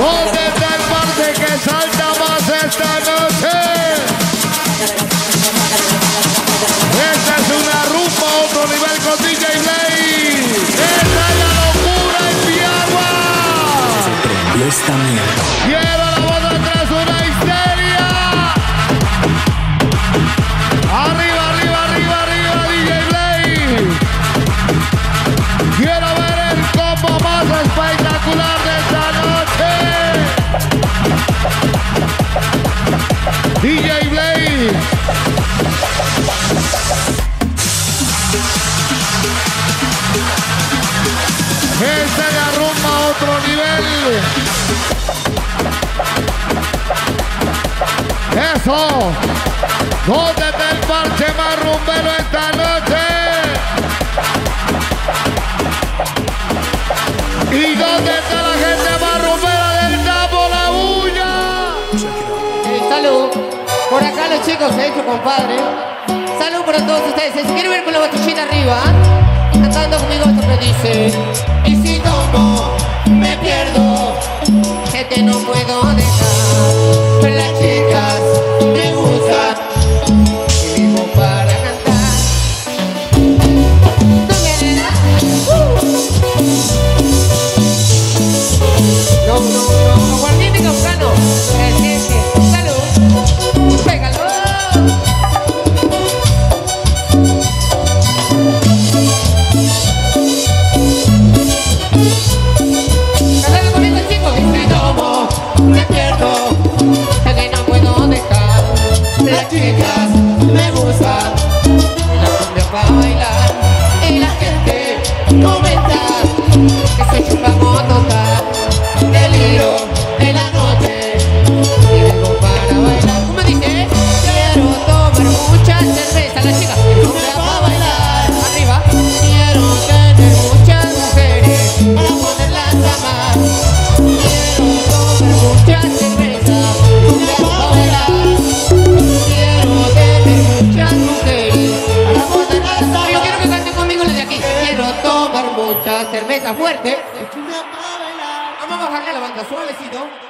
¿Dónde está el parte que salta más esta noche? Esta es una rumba otro nivel con DJ Blade. Esta es la locura en Piagua. Prendió esta mierda. Esta es la rumba a otro nivel. Eso. ¿Dónde está el parche más rumbero esta noche? ¿Y dónde está la gente más rumbera del Tapo La Bulla? Eh, salud. Por acá los chicos, eh, su compadre. Salud para todos ustedes. Se quiere ver con la botellita arriba. Cantando conmigo esto que dice. Y si tomo, me pierdo. Gente no puedo mucha cerveza fuerte. Vamos a bajarle la banda suavecito.